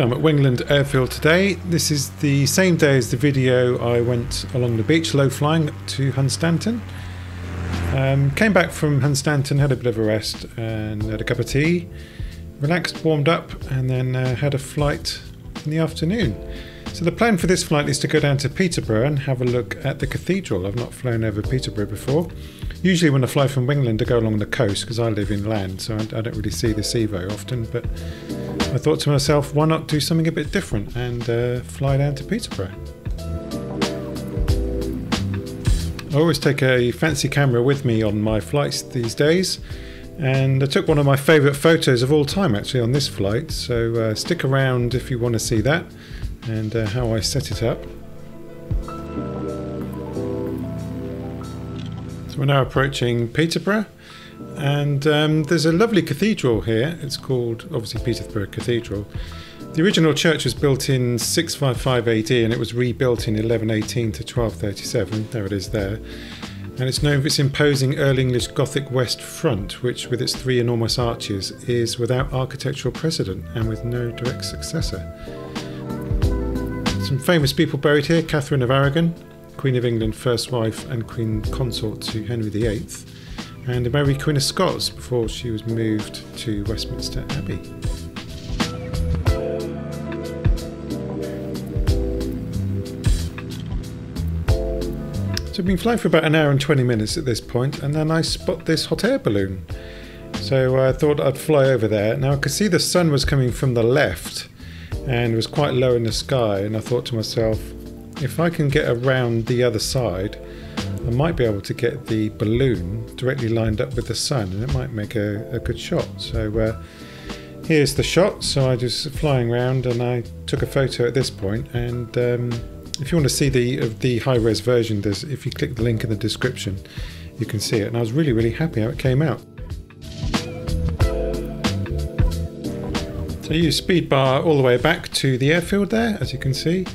I'm at Wingland Airfield today. This is the same day as the video I went along the beach low flying to Hunstanton. Um, came back from Hunstanton, had a bit of a rest and had a cup of tea, relaxed, warmed up, and then uh, had a flight in the afternoon. So the plan for this flight is to go down to Peterborough and have a look at the cathedral. I've not flown over Peterborough before. Usually when I fly from Wingland I go along the coast because I live inland so I, I don't really see the sea very often but I thought to myself why not do something a bit different and uh, fly down to Peterborough. I always take a fancy camera with me on my flights these days and I took one of my favourite photos of all time actually on this flight so uh, stick around if you want to see that and uh, how I set it up. We're now approaching Peterborough, and um, there's a lovely cathedral here. It's called obviously Peterborough Cathedral. The original church was built in 655 AD and it was rebuilt in 1118 to 1237. There it is there. And it's known for its imposing Early English Gothic west front, which, with its three enormous arches, is without architectural precedent and with no direct successor. Some famous people buried here Catherine of Aragon, Queen of England, first wife and Queen consort to Henry VIII, and Mary Queen of Scots before she was moved to Westminster Abbey. So I've been flying for about an hour and 20 minutes at this point, and then I spot this hot air balloon. So I thought I'd fly over there. Now I could see the sun was coming from the left and was quite low in the sky, and I thought to myself, if I can get around the other side, I might be able to get the balloon directly lined up with the sun and it might make a, a good shot. So uh, here's the shot. So I just flying around and I took a photo at this point and um, if you want to see the of the high res version, there's if you click the link in the description, you can see it. And I was really really happy how it came out. So I used speed bar all the way back to the airfield there, as you can see.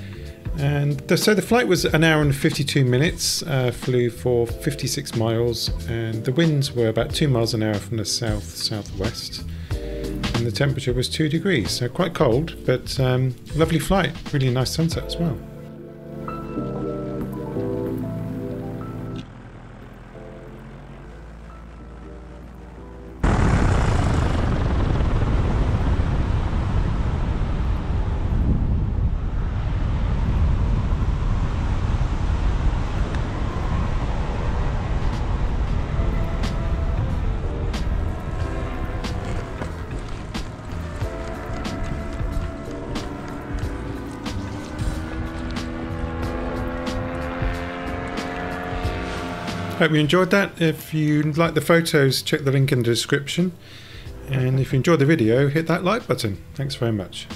And the, so the flight was an hour and 52 minutes, uh, flew for 56 miles, and the winds were about 2 miles an hour from the south southwest. And the temperature was 2 degrees, so quite cold, but um, lovely flight, really nice sunset as well. Hope you enjoyed that. If you like the photos, check the link in the description. And if you enjoyed the video, hit that like button. Thanks very much.